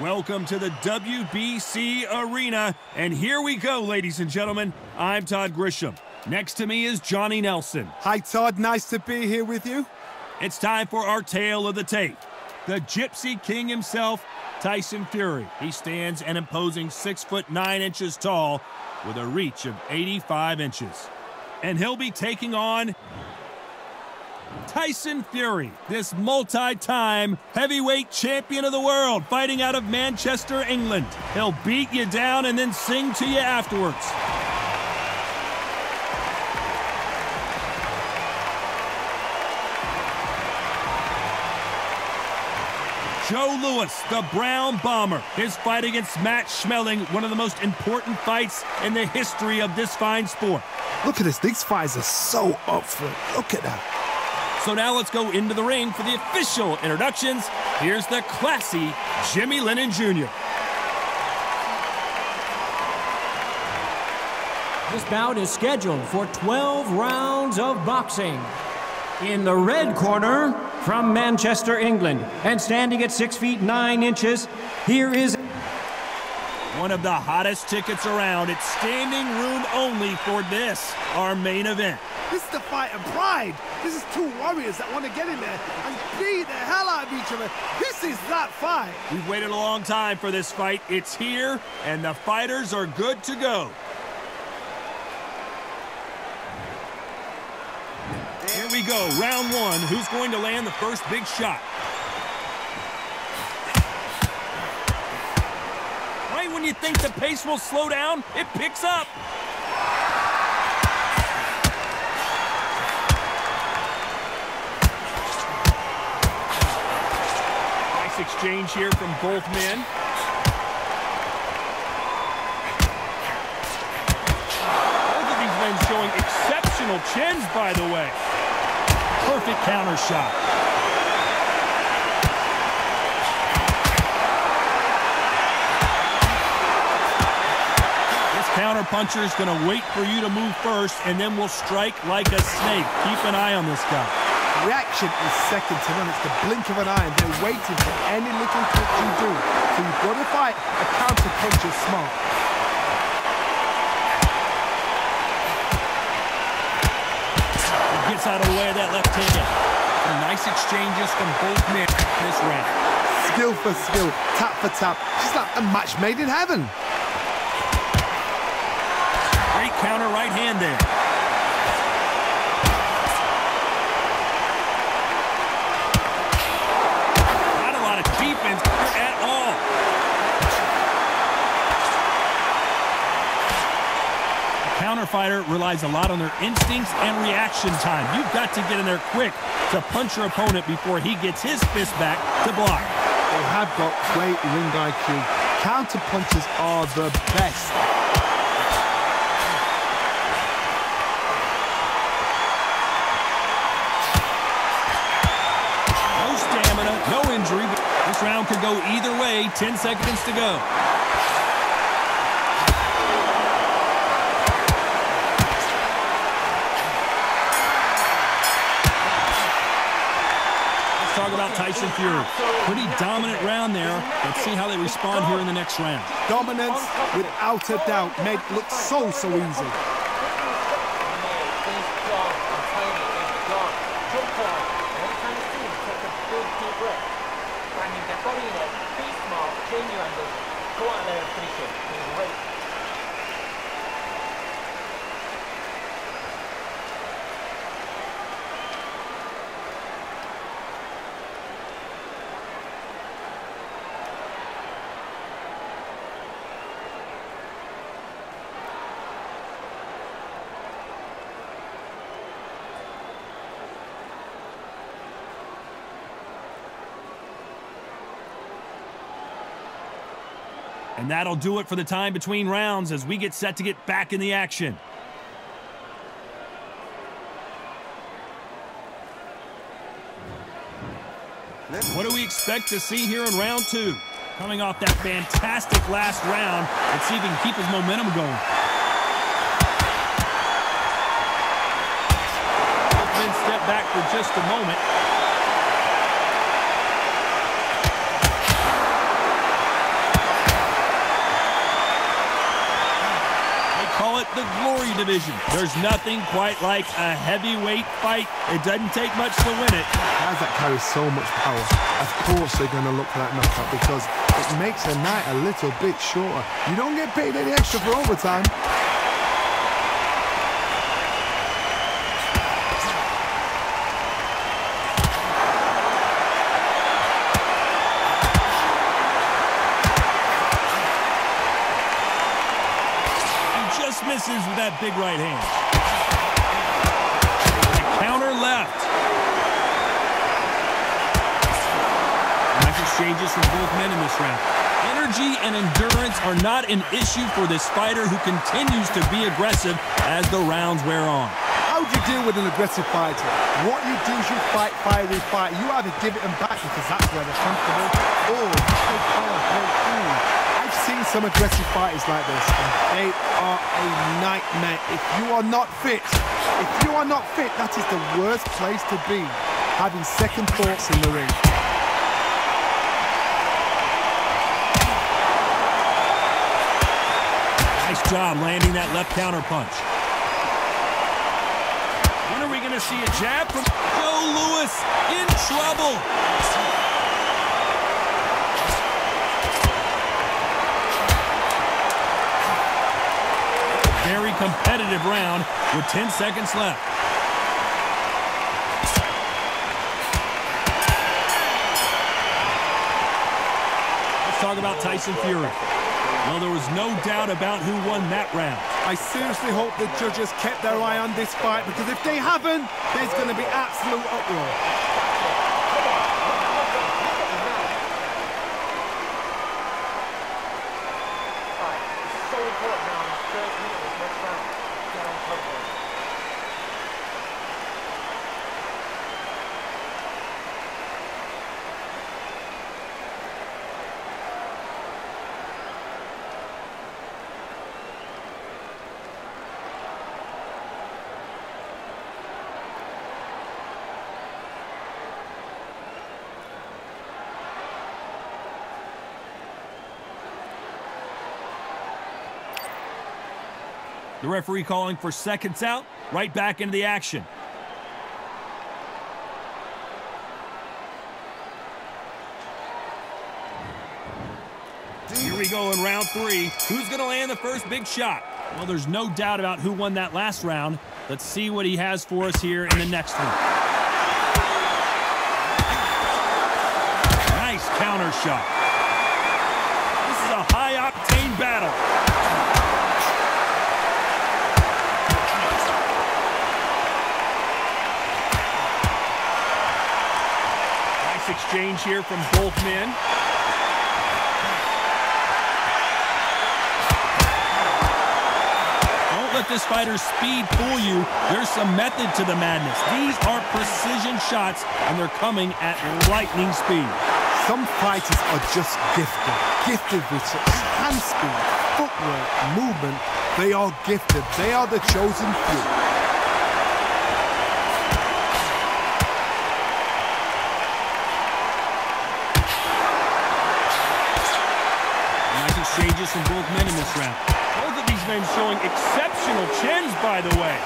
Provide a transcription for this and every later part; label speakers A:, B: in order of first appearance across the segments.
A: Welcome to the WBC Arena. And here we go, ladies and gentlemen. I'm Todd Grisham. Next to me is Johnny Nelson.
B: Hi, Todd. Nice to be here with you.
A: It's time for our tale of the tape. The Gypsy King himself, Tyson Fury. He stands an imposing six foot nine inches tall with a reach of 85 inches. And he'll be taking on Tyson Fury, this multi-time heavyweight champion of the world, fighting out of Manchester, England. He'll beat you down and then sing to you afterwards. Joe Louis, the Brown Bomber. His fight against Max Schmeling, one of the most important fights in the history of this fine sport.
B: Look at this. These fights are so up for it. Look at that.
A: So now let's go into the ring for the official introductions. Here's the classy Jimmy Lennon Jr.
C: This bout is scheduled for 12 rounds of boxing. In the red corner, from Manchester, England, and standing at 6 feet 9 inches, here is
A: one of the hottest tickets around. It's standing room only for this, our main event.
B: This is the fight of pride. This is two warriors that want to get in there and beat the hell out of each other. This is that fight.
A: We've waited a long time for this fight. It's here, and the fighters are good to go. Here we go, round one. Who's going to land the first big shot? Right when you think the pace will slow down, it picks up. Nice exchange here from both men. Both of these men showing exceptional chins, by the way perfect counter shot. This counter puncher is going to wait for you to move first, and then will strike like a snake. Keep an eye on this guy.
B: Reaction is second to none. It's the blink of an eye, and they're waiting for any little trick you do. So you've got to fight a counter puncher smart.
A: gets out of the way of that left hand. Nice exchanges from both men this round.
B: Skill for skill, tap for tap. Just like a match made in heaven.
A: Great counter right hand there. Fighter relies a lot on their instincts and reaction time. You've got to get in there quick to punch your opponent before he gets his fist back to block.
B: They have got great ring IQ. Counter punches are the best.
A: No stamina, no injury. This round could go either way. 10 seconds to go. Talk about Tyson Fury. Pretty dominant round there. Let's see how they respond here in the next round.
B: Dominance, without a doubt, made look so, so easy.
D: Go out there and finish it. Great.
A: And that'll do it for the time between rounds as we get set to get back in the action. What do we expect to see here in round two? Coming off that fantastic last round, let's see if he can keep his momentum going. Step back for just a moment. The glory division. There's nothing quite like a heavyweight fight. It doesn't take much to win it.
B: Guys that carry so much power, of course they're going to look for that knockout because it makes a night a little bit shorter. You don't get paid any extra for overtime.
A: Big right hand. counter left. Nice exchanges from both men in this round. Energy and endurance are not an issue for this fighter who continues to be aggressive as the rounds wear on.
B: How do you deal with an aggressive fighter? What you do is you fight fire fight. You either give it them back because that's where they're comfortable, or. I've seen some aggressive fighters like this, and they are a nightmare. If you are not fit, if you are not fit, that is the worst place to be, having second thoughts in the ring.
A: Nice job landing that left counter punch. When are we going to see a jab from Joe Louis in trouble? Very competitive round with 10 seconds left. Let's talk about Tyson Fury. Well, there was no doubt about who won that round.
B: I seriously hope the judges kept their eye on this fight because if they haven't, there's going to be absolute uproar.
D: Alright, it's so important now in the third minute of this next round. Get on top of it.
A: The referee calling for seconds out, right back into the action. Here we go in round three. Who's going to land the first big shot? Well, there's no doubt about who won that last round. Let's see what he has for us here in the next one. Nice counter shot. This is a high-octane battle. Exchange here from both men. Don't let this fighter's speed fool you. There's some method to the madness. These are precision shots, and they're coming at lightning speed.
B: Some fighters are just gifted, gifted with such hand speed, footwork, movement. They are gifted. They are the chosen few.
A: Round. Both of these men showing exceptional chins, by the way.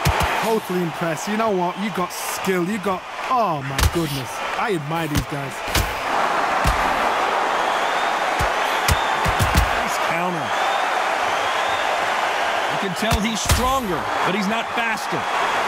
B: Totally impressed. You know what? You got skill. You got. Oh my goodness. I admire these guys.
A: Nice counter. You can tell he's stronger, but he's not faster.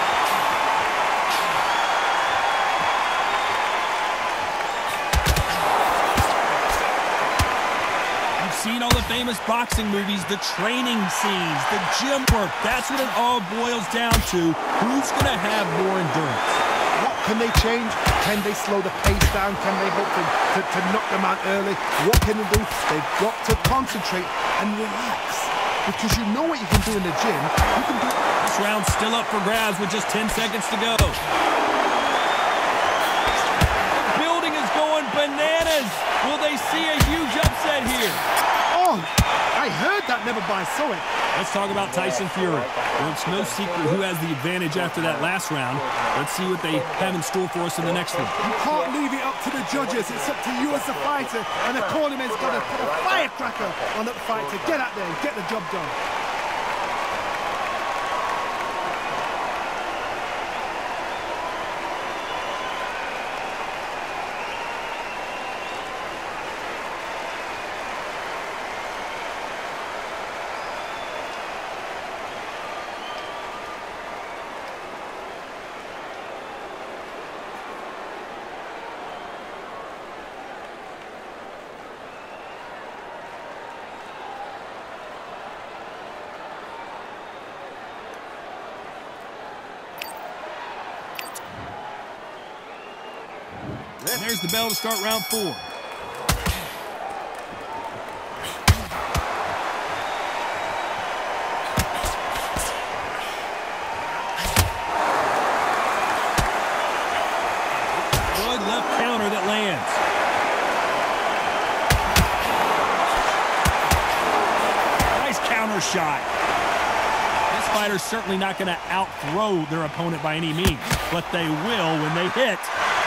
A: Famous boxing movies, the training scenes, the gym work. That's what it all boils down to. Who's going to have more endurance?
B: What can they change? Can they slow the pace down? Can they hope to, to, to knock them out early? What can they do? They've got to concentrate and relax. Because you know what you can do in the gym. You can do
A: This round's still up for grabs with just 10 seconds to go. Building is going bananas. Will they see a huge upset here?
B: Oh, I heard that never by saw it.
A: Let's talk about Tyson Fury. Well, it's no secret who has the advantage after that last round. Let's see what they have in store for us in the next one.
B: You can't leave it up to the judges. It's up to you as the fighter. And the cornerman's got to put a firecracker on that fighter. Get out there and get the job done.
A: And there's the bell to start round four. Good left counter that lands. Nice counter shot. This fighter's certainly not going to outthrow their opponent by any means, but they will, when they hit,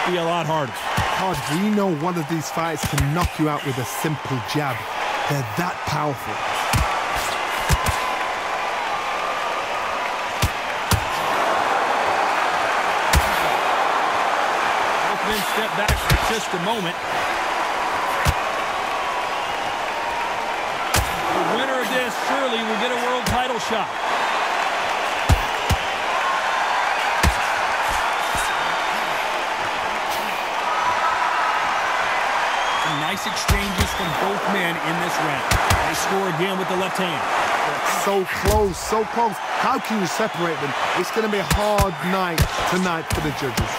A: be a lot harder.
B: We know one of these fighters can knock you out with a simple jab. They're that powerful.
A: Both step back for just a moment. The winner of this surely will get a world title shot. Some nice exchanges from both men in this round. They score again with the left hand.
B: So close, so close. How can you separate them? It's going to be a hard night tonight for the judges.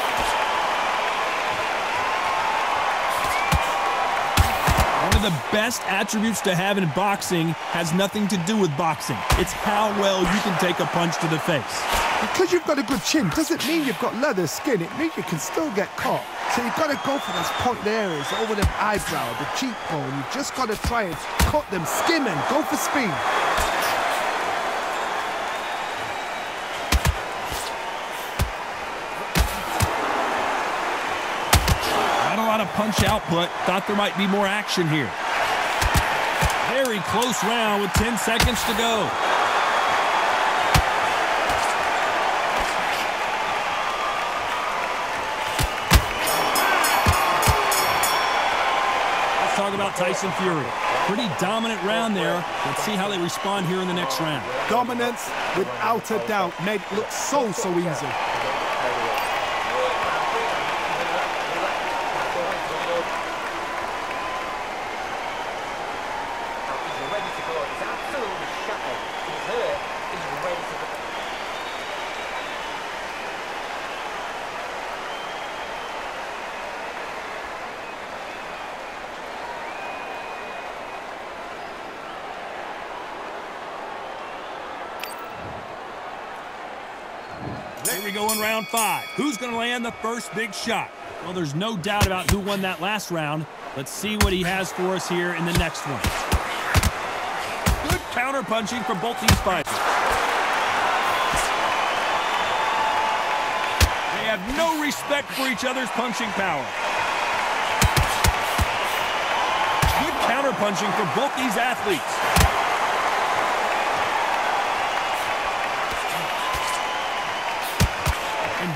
A: One of the best attributes to have in boxing has nothing to do with boxing. It's how well you can take a punch to the face.
B: Because you've got a good chin doesn't mean you've got leather skin. It means you can still get caught. So you've got to go for those pointed areas over the eyebrow, the cheekbone. You've just got to try and cut them, skim and go for speed.
A: Not a lot of punch output. Thought there might be more action here. Very close round with 10 seconds to go. About Tyson Fury. Pretty dominant round there. Let's see how they respond here in the next round.
B: Dominance, without a doubt, made look so, so easy.
D: He's ready to go. He's absolutely shattered. He's hurt. He's ready to go.
A: There we go in round five. Who's going to land the first big shot? Well, there's no doubt about who won that last round. Let's see what he has for us here in the next one. Good counter punching from both these fighters. They have no respect for each other's punching power. Good counter punching from both these athletes.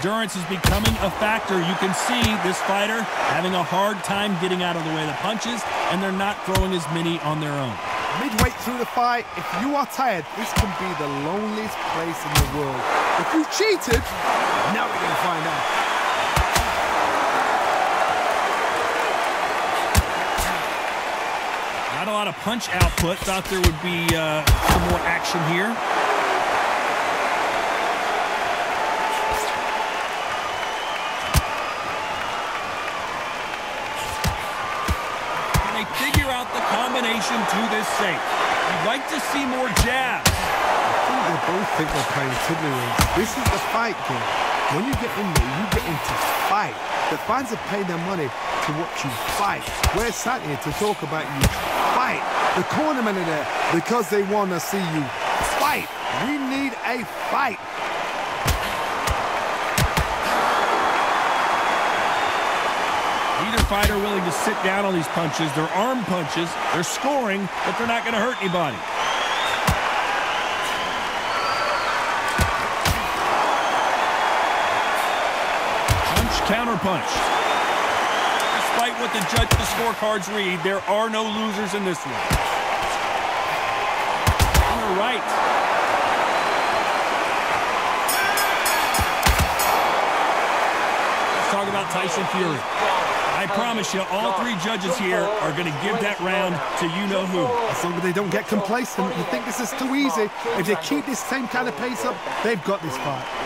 A: Endurance is becoming a factor. You can see this fighter having a hard time getting out of the way of the punches, and they're not throwing as many on their own.
B: Midway through the fight, if you are tired, this can be the loneliest place in the world. If you cheated, now we're going to find out.
A: Not a lot of punch output. Thought there would be uh, some more action here. Combination to this safe? You'd like to see more jabs.
B: I think they both think they're playing tiddlywinks. This is the fight game. When you get in there, you get into fight. The fans are paying their money to watch you fight. We're sat here to talk about you fight. The cornermen are there because they want to see you fight. We need a fight.
A: Fighter willing to sit down on these punches. They're arm punches. They're scoring, but they're not going to hurt anybody. Punch, counter punch. Despite what the judges' scorecards read, there are no losers in this one. On the right. Let's talk about Tyson Fury. I promise you, all three judges here are going to give that round to you-know-who.
B: As long as they don't get complacent, you think this is too easy. If they keep this same kind of pace up, they've got this fight.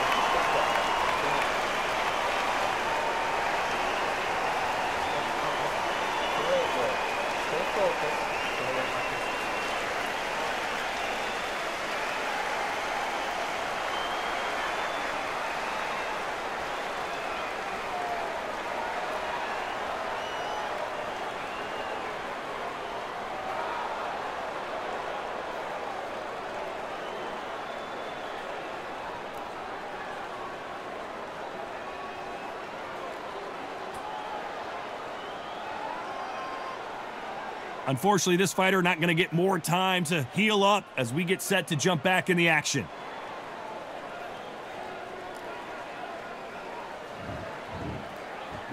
A: Unfortunately, this fighter not going to get more time to heal up as we get set to jump back in the action.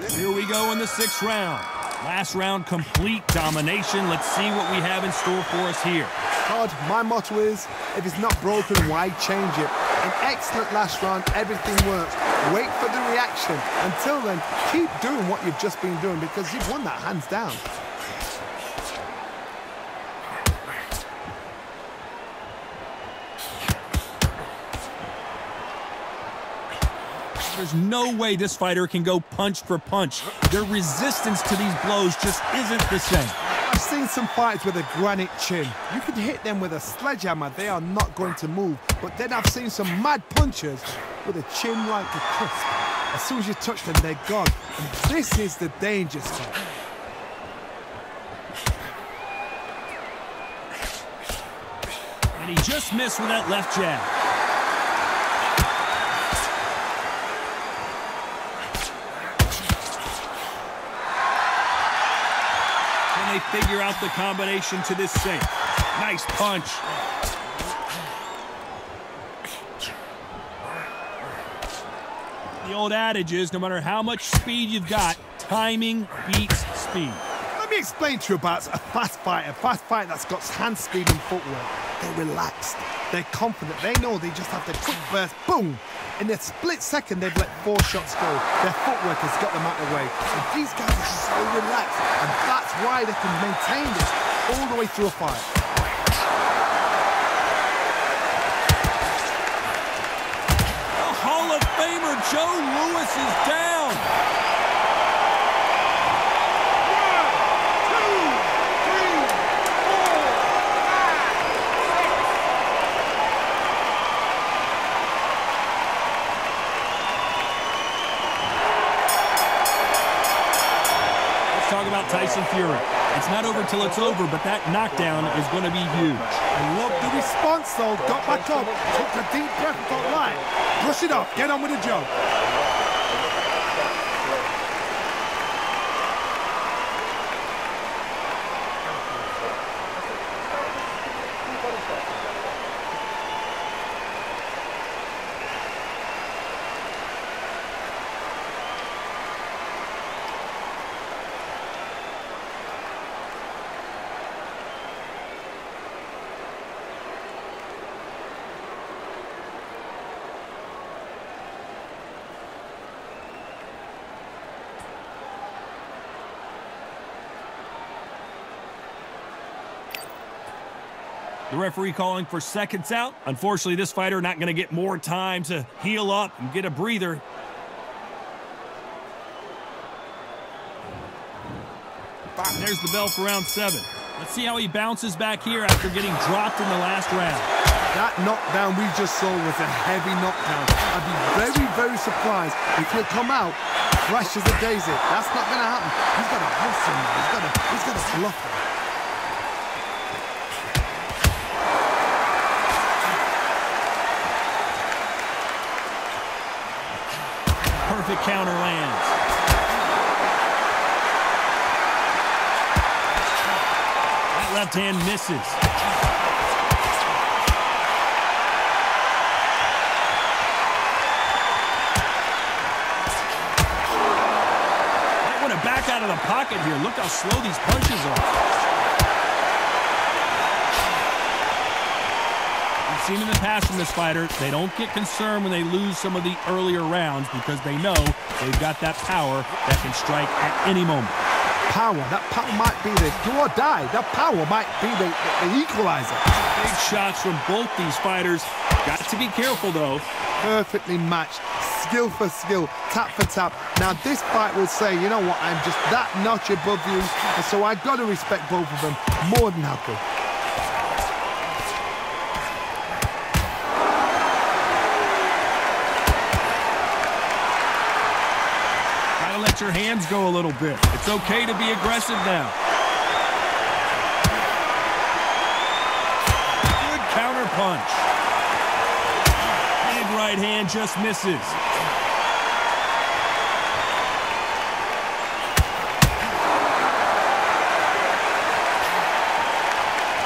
A: Here we go in the sixth round. Last round, complete domination. Let's see what we have in store for us here.
B: Todd, my motto is, if it's not broken, why change it? An excellent last round, everything works. Wait for the reaction. Until then, keep doing what you've just been doing because you've won that hands down.
A: There's no way this fighter can go punch for punch. Their resistance to these blows just isn't the same.
B: I've seen some fights with a granite chin. You can hit them with a sledgehammer, they are not going to move. But then I've seen some mad punchers with a chin like a crisp. As soon as you touch them, they're gone. And this is the danger spot.
A: And he just missed with that left jab. They figure out the combination to this safe? Nice punch. The old adage is no matter how much speed you've got, timing beats speed.
B: Let me explain to you about a fast fighter. A fast fighter that's got hand speed and footwork. They're relaxed. They're confident. They know they just have to quick burst, boom. In a split second, they've let four shots go. Their footwork has got them out of the way. And these guys are so relaxed. And that's why they can maintain this all the way through a fight.
A: The Hall of Famer Joe Louis is. Let's talk about Tyson Fury. It's not over till it's over, but that knockdown is going to be huge.
B: I love the response, though. Got back up, took a deep breath, got light. Brush it off. Get on with the job.
A: The referee calling for seconds out. Unfortunately, this fighter not going to get more time to heal up and get a breather. There's the bell for round seven. Let's see how he bounces back here after getting dropped in the last round.
B: That knockdown we just saw was a heavy knockdown. I'd be very, very surprised if he'll come out fresh as a daisy. That's not going to happen. He's got to hustle. He's got to, he's got to bluff
A: counter lands. That left hand misses. Might want to back out of the pocket here. Look how slow these punches are. Seen in the past from this fighter, they don't get concerned when they lose some of the earlier rounds because they know they've got that power that can strike at any moment.
B: Power. That power might be the do or die. That power might be the, the, equalizer.
A: Big shots from both these fighters. Got to be careful, though.
B: Perfectly matched, skill for skill, tap for tap. Now this fight will say, you know what, I'm just that notch above you, and so I got to respect both of them more than happy.
A: Let your hands go a little bit. It's okay to be aggressive now. Good counter punch. Big right hand just misses.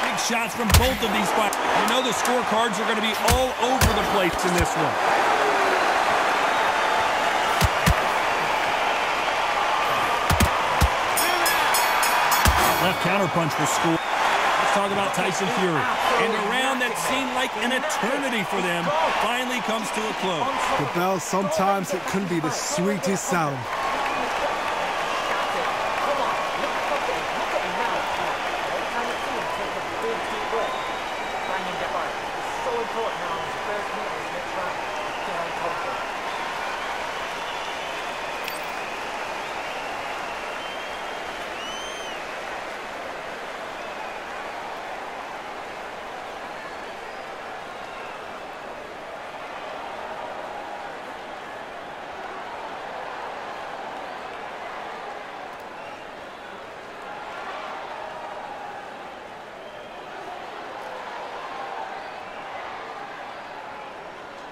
A: Big shots from both of these fighters. You know the scorecards are going to be all over the place in this one. Left counterpunch will score. Let's talk about Tyson Fury. And a round that seemed like an eternity for them finally comes to a close.
B: The bell, sometimes it can be the sweetest sound.
D: That's it. Come on. Look, look at him. Look at him now. Every time you see him, take a big, deep breath. Bang in the fight. It's so important now in this first minute of this next round. Get on top of it.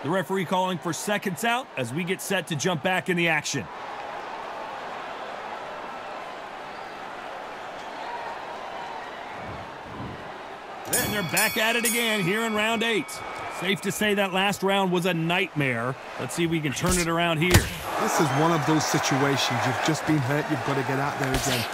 A: The referee calling for seconds out as we get set to jump back in the action. And they're back at it again here in round eight. Safe to say that last round was a nightmare. Let's see if we can turn it around here.
B: This is one of those situations you've just been hurt, you've got to get out there again.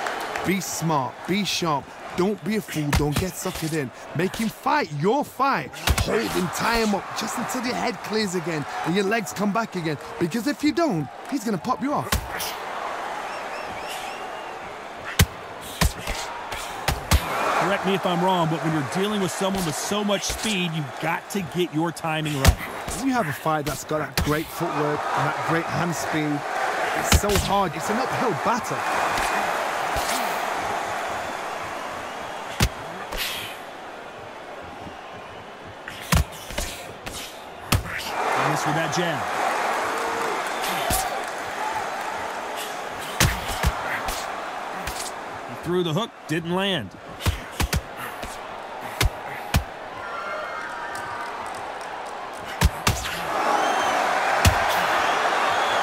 B: Be smart, be sharp, don't be a fool, don't get suckered in. Make him fight your fight. Hold him, tie him up just until your head clears again and your legs come back again. Because if you don't, he's going to pop you off.
A: Correct me if I'm wrong, but when you're dealing with someone with so much speed, you've got to get your timing right.
B: When you have a fight that's got that great footwork and that great hand speed, it's so hard. It's an uphill battle.
A: Miss with that jab. He threw the hook, didn't land.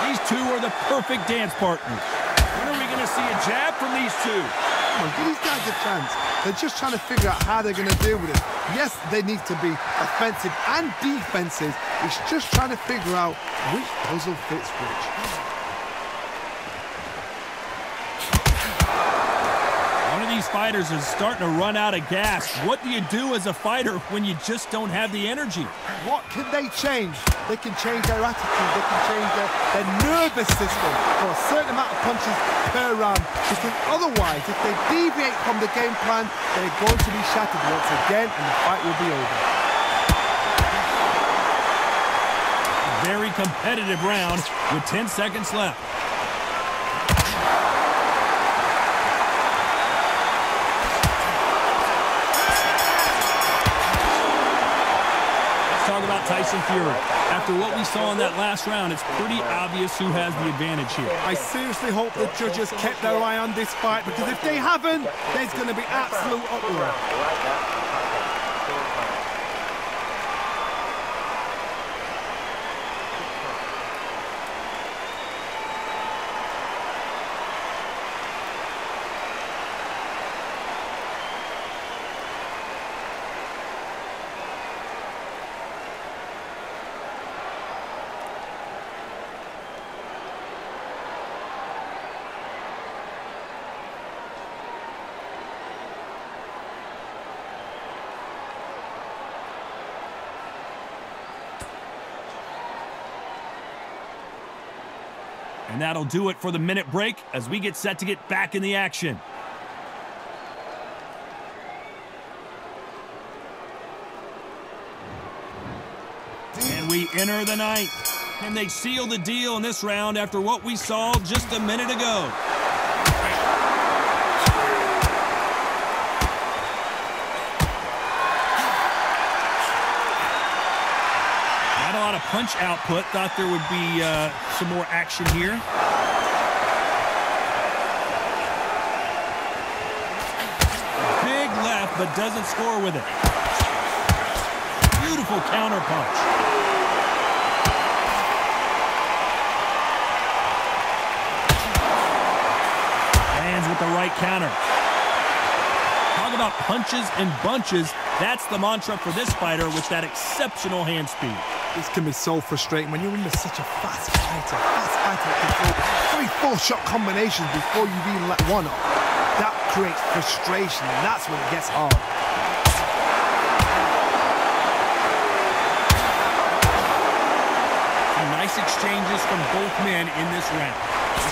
A: These two are the perfect dance partners. When are we going to see a jab from these two?
B: Give these guys a chance. They're just trying to figure out how they're going to deal with it. Yes, they need to be offensive and defensive. It's just trying to figure out which puzzle fits which.
A: These fighters is starting to run out of gas. What do you do as a fighter when you just don't have the energy?
B: What can they change? They can change their attitude. They can change their, their nervous system for a certain amount of punches per round. Because otherwise, if they deviate from the game plan, they're going to be shattered once again and the fight will be over.
A: Very competitive round with 10 seconds left. Tyson Fury. After what we saw in that last round, it's pretty obvious who has the advantage here.
B: I seriously hope the judges kept their eye on this fight because if they haven't, there's going to be absolute uproar.
A: And that'll do it for the minute break as we get set to get back in the action. And we enter the ninth. And they seal the deal in this round after what we saw just a minute ago. Punch output. Thought there would be uh, some more action here. Big left, but doesn't score with it. Beautiful counter punch. With the right counter. Talk about punches and bunches. That's the mantra for this fighter with that exceptional hand speed.
B: This can be so frustrating when you're under such a fast fighter. Fast fighter throw three, four shot combinations before you've even let one off. That creates frustration, and that's when it gets hard.
A: Nice exchanges from both men in this round.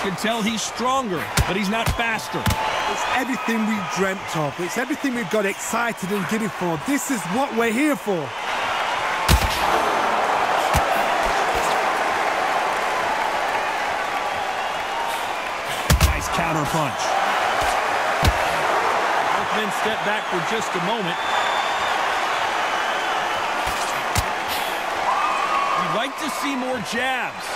A: You can tell he's stronger, but he's not faster.
B: It's everything we dreamt of. It's everything we got excited and giddy for. This is what we're here for.
A: Punch. Both men step back for just a moment. You'd like to see more jabs.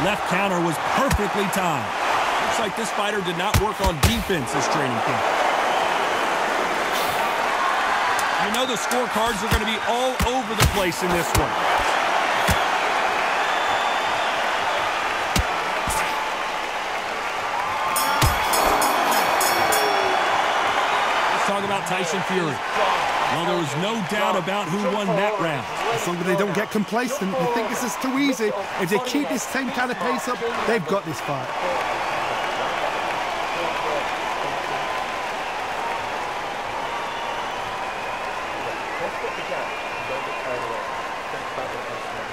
A: That left counter was perfectly timed. Looks like this fighter did not work on defense this training camp. You know the scorecards are going to be all over the place in this one. Let's talk about Tyson Fury. Well, there was no doubt about who won that round.
B: As long as they don't get complacent, they think this is too easy. If they keep this same kind of pace up, they've got this fight.
D: Let's get the gap and don't get carried away. Think about the next one.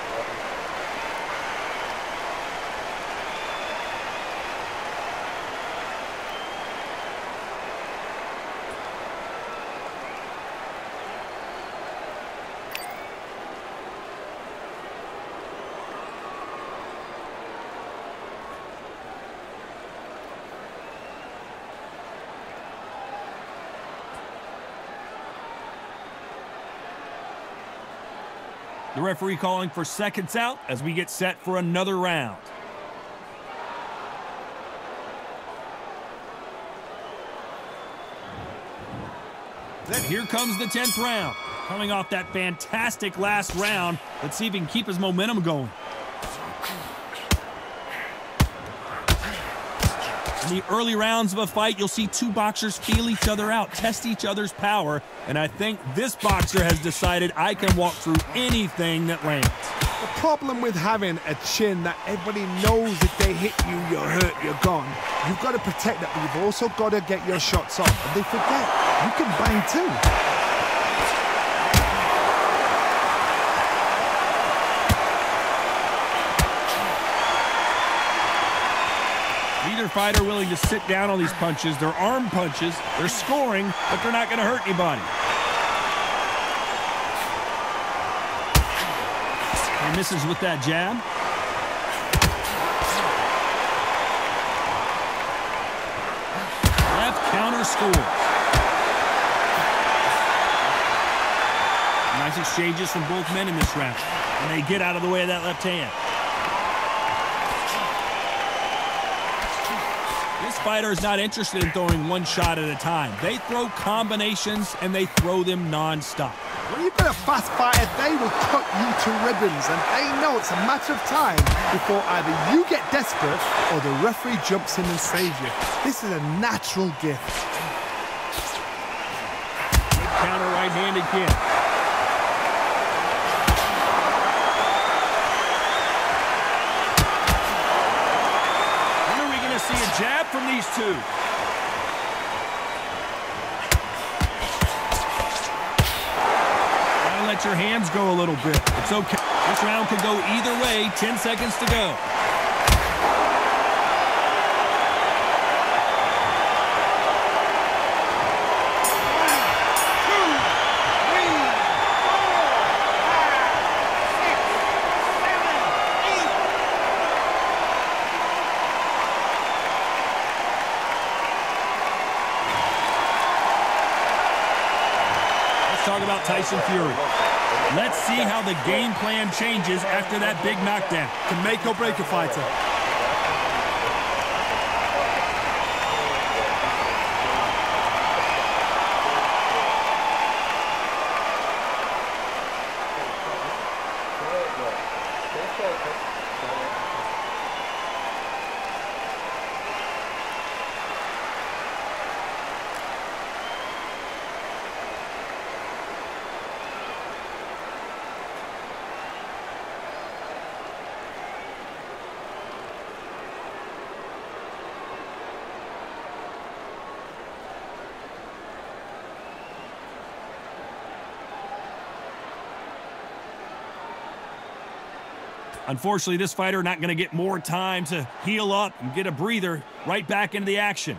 A: The referee calling for seconds out as we get set for another round. Then here comes the 10th round. Coming off that fantastic last round, let's see if he can keep his momentum going. In the early rounds of a fight, you'll see two boxers feel each other out, test each other's power, and I think this boxer has decided I can walk through anything that lands.
B: The problem with having a chin that everybody knows if they hit you, you're hurt, you're gone. You've got to protect that, but you've also got to get your shots off. And they forget, you can bang too.
A: Fighter willing to sit down on these punches. They're arm punches. They're scoring, but they're not going to hurt anybody. He misses with that jab. Left counter scores. Nice exchanges from both men in this round. And they get out of the way of that left hand. This fighter is not interested in throwing one shot at a time. They throw combinations and they throw them non-stop.
B: When you've got a fast fighter, they will cut you to ribbons, and they know it's a matter of time before either you get desperate or the referee jumps in and saves you. This is a natural gift.
A: Counter right hand again. These two? Gotta let your hands go a little bit. It's okay. This round could go either way. 10 seconds to go. out Tyson Fury. Let's see how the game plan changes after that big knockdown.
B: Can make or break a fighter.
A: Unfortunately, this fighter not going to get more time to heal up and get a breather right back into the action.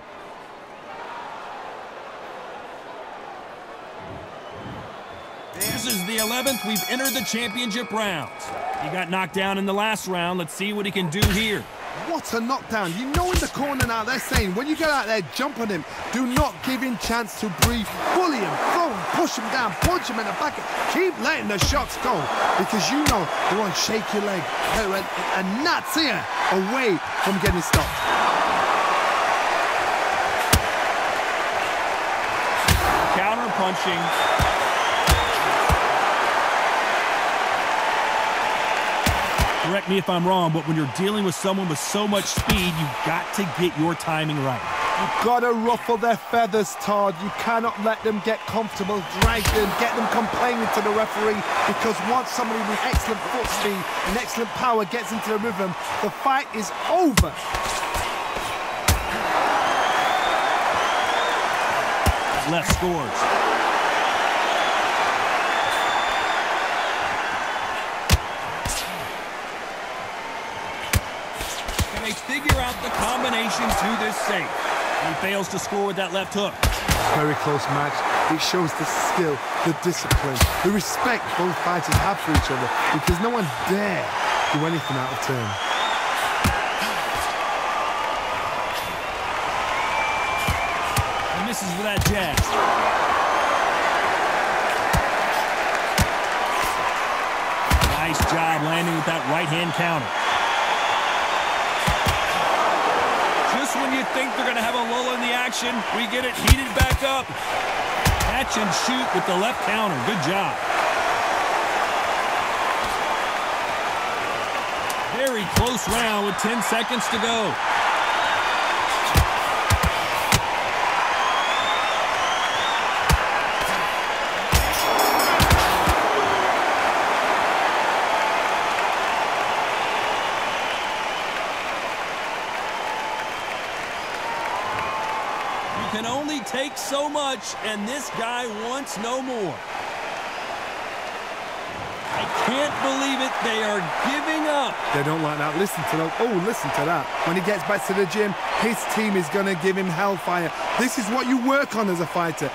A: This is the 11th. We've entered the championship rounds. He got knocked down in the last round. Let's see what he can do here.
B: What a knockdown. You know in the corner now, they're saying, when you get out there, jump on him. Do not give him chance to breathe. Bully him, throw him, push him down, punch him in the back. Keep letting the shots go because you know they want to shake your leg. They're a, a nuts here away from getting stopped.
A: Counter punching. Correct me if I'm wrong, but when you're dealing with someone with so much speed, you've got to get your timing right.
B: You've got to ruffle their feathers, Todd. You cannot let them get comfortable, drag them, get them complaining to the referee, because once somebody with excellent foot speed and excellent power gets into the rhythm, the fight is over.
A: Left scores. Combination to this safe. He fails to score with that left hook.
B: Very close match. It shows the skill, the discipline, the respect both fighters have for each other because no one dare do anything out of turn.
A: He misses with that jab. Nice job landing with that right hand counter. When you think they're going to have a lull in the action, we get it heated back up. Catch and shoot with the left counter. Good job. Very close round with 10 seconds to go. So much, and this guy wants no more. I can't believe it. They are giving up.
B: They don't like that. Listen to that. Oh, listen to that. When he gets back to the gym, his team is going to give him hellfire. This is what you work on as a fighter.